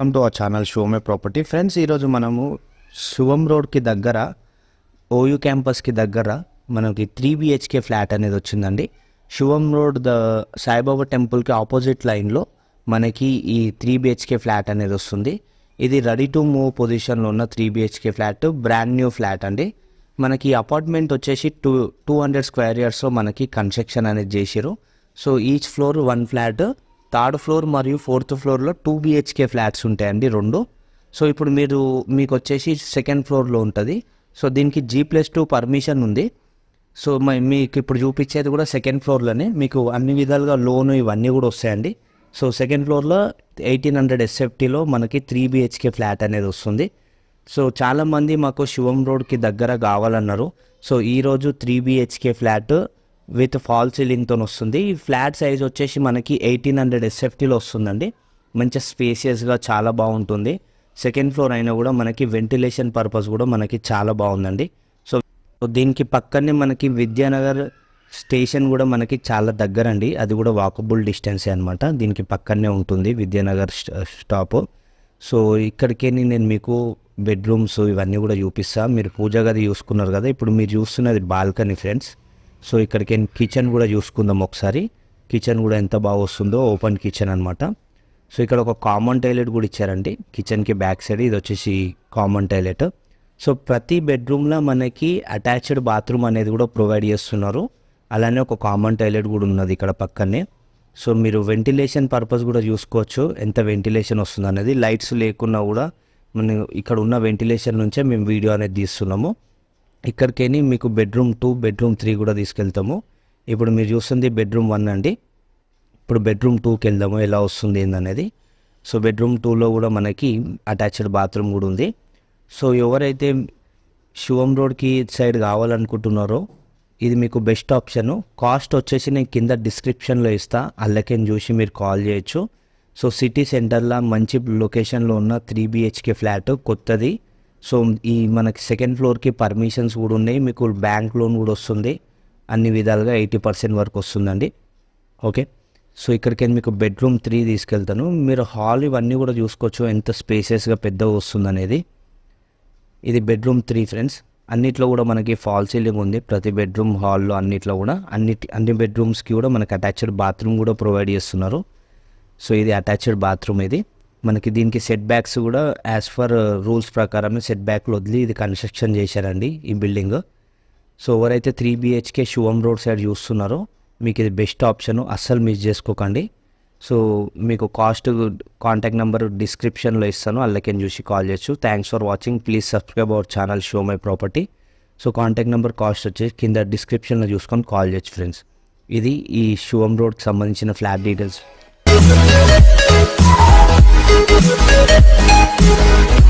Welcome to our channel show my property. Friends ఈరోజు మనము శుభం రోడ్కి దగ్గర ఓయూ క్యాంపస్కి దగ్గర మనకి త్రీ బిహెచ్కే ఫ్లాట్ అనేది వచ్చిందండి. శివం రోడ్ ద సాయిబాబా టెంపుల్కి ఆపోజిట్ లైన్లో మనకి ఈ త్రీ బిహెచ్కే ఫ్లాట్ అనేది వస్తుంది. ఇది రెడీ టు మూవ్ పొజిషన్లో ఉన్న three BHK flat brand new flat అండి. మనకి అపార్ట్మెంట్ వచ్చేసి టూ టూ హండ్రెడ్ స్క్వేర్ ఇయర్స్లో మనకి కన్స్ట్రక్షన్ అనేది చేసిరు so each floor one flat third floor మరియు ఫోర్త్ ఫ్లోర్లో టూ బిహెచ్కే ఫ్లాట్స్ ఉంటాయండి రెండు. సో ఇప్పుడు మీరు మీకు వచ్చేసి సెకండ్ ఫ్లోర్లో ఉంటుంది. సో దీనికి జీ ప్లస్ టూ పర్మిషన్ ఉంది. సో మ- మీకు ఇప్పుడు చూపించేది కూడా సెకండ్ ఫ్లోర్లోనే. మీకు అన్ని విధాలుగా లోన్ ఇవన్నీ కూడా వస్తాయండి. సో సెకండ్ ఫ్లోర్లో ఎయిటీన్ హండ్రెడ్ ఎస్ఎఫ్టీలో మనకి త్రీ బిహెచ్కే ఫ్లాట్ అనేది వస్తుంది. సో చాలామంది మాకు శివం రోడ్కి దగ్గర కావాలన్నారు. సో ఈరోజు three BHK flat with fall సీలింగ్తో వస్తుంది. ఈ ఫ్లాట్ సైజ్ వచ్చేసి మనకి ఎయిటీన్ హండ్రెడ్ ఎస్ఎఫ్టీలో వస్తుందండి. మంచి స్పేసియస్గా చాలా బాగుంటుంది. సెకండ్ ఫ్లోర్ అయినా కూడా మనకి వెంటిలేషన్ పర్పస్ కూడా మనకి చాలా బాగుందండి. సో దీనికి పక్కనే మనకి విద్యానగర్ స్టేషన్ కూడా మనకి చాలా దగ్గర అండి అది కూడా వాకబుల్ డిస్టెన్సే అనమాట దీనికి పక్కనే ఉంటుంది విద్యానగర్ స్టాప్. సో ఇక్కడికే నేను మీకు బెడ్రూమ్స్ ఇవన్నీ కూడా చూపిస్తాను మీరు పూజ గది చూసుకున్నారు కదా ఇప్పుడు మీరు చూస్తున్నది బాల్కనీ ఫ్రెండ్స్. సో ఇక్కడికి కిచెన్ కూడా చూసుకుందాం ఒకసారి. కిచెన్ కూడా ఎంత బాగా వస్తుందో ఓపెన్ కిచెన్ అనమాట సో ఇక్కడ ఒక కామన్ టాయిలెట్ కూడా ఇచ్చారండి. కిచెన్కి బ్యాక్ సైడ్ ఇది వచ్చేసి కామన్ టాయిలెట్. సో ప్రతి బెడ్రూమ్లో మనకి అటాచ్డ్ బాత్రూమ్ అనేది కూడా ప్రొవైడ్ చేస్తున్నారు. అలానే ఒక కామన్ టాయిలెట్ కూడా ఉన్నది ఇక్కడ పక్కనే. సో మీరు వెంటిలేషన్ పర్పస్ కూడా చూసుకోవచ్చు. ఎంత వెంటిలేషన్ వస్తుంది అనేది. లైట్స్ లేకున్నా కూడా మనం ఇక్కడ ఉన్న వెంటిలేషన్ నుంచే మేము వీడియో అనేది తీస్తున్నాము. ఇక్కడికేని మీకు బెడ్రూమ్ టూ బెడ్రూమ్ త్రీ కూడా తీసుకెళ్తాము. ఇప్పుడు మీరు చూస్తుంది బెడ్రూమ్ వన్ అండి. ఇప్పుడు బెడ్రూమ్ టూకి వెళ్దాము ఎలా వస్తుంది ఏందనేది. సో బెడ్రూమ్ టూలో కూడా మనకి అటాచ్డ్ బాత్రూమ్ కూడా ఉంది. సో ఎవరైతే శివం రోడ్కి సైడ్ కావాలనుకుంటున్నారో ఇది మీకు బెస్ట్ ఆప్షను. కాస్ట్ వచ్చేసి నేను కింద డిస్క్రిప్షన్లో ఇస్తా అల్లకేం చూసి మీరు కాల్ చేయొచ్చు. సో సిటీ సెంటర్లో మంచి లొకేషన్లో ఉన్న త్రీ బిహెచ్కే ఫ్లాట్ కొత్తది. సో ఈ మనకి సెకండ్ ఫ్లోర్కి పర్మిషన్స్ కూడా ఉన్నాయి. మీకు బ్యాంక్ లోన్ కూడా వస్తుంది. అన్ని విధాలుగా ఎయిటీ పర్సెంట్ వరకు వస్తుందండి. ఓకే? సో ఇక్కడికి మీకు బెడ్రూమ్ త్రీ తీసుకెళ్తాను. మీరు హాల్ ఇవన్నీ కూడా చూసుకోవచ్చు. ఎంత స్పేసెస్గా పెద్దగా వస్తుంది అనేది. ఇది బెడ్రూమ్ త్రీ ఫ్రెండ్స్ అన్నిట్లో కూడా మనకి ఫాల్ సీలింగ్ ఉంది. ప్రతి బెడ్రూమ్ హాల్లో అన్నిట్లో కూడా. అన్నిటి అన్ని బెడ్రూమ్స్కి కూడా మనకి అటాచ్డ్ బాత్రూమ్ కూడా ప్రొవైడ్ చేస్తున్నారు. సో ఇది అటాచ్డ్ బాత్రూమ్ ఇది. మనకి దీనికి సెట్ బ్యాక్స్ కూడా యాజ్ ఫర్ రూల్స్ ప్రకారం సెట్ బ్యాక్లు వదిలి ఇది కన్స్ట్రక్షన్ చేశారండి ఈ బిల్డింగ్ సో ఎవరైతే three BHK Shivam road side చూస్తున్నారో మీకు ఇది బెస్ట్ ఆప్షన్ అస్సలు మిస్ చేసుకోకండి. సో మీకు కాస్ట్ కాంటాక్ట్ నెంబర్ డిస్క్రిప్షన్లో ఇస్తాను అల్లకేం చూసి కాల్ చేయొచ్చు. Thanks for watching please subscribe our channel show my property so contact number cost వచ్చేసి కింద డిస్క్రిప్షన్లో చూసుకొని కాల్ చేయొచ్చు ఫ్రెండ్స్ ఇది ఈ శివం రోడ్కి సంబంధించిన ఫ్లాట్ డీటెయిల్స్ フフフフ。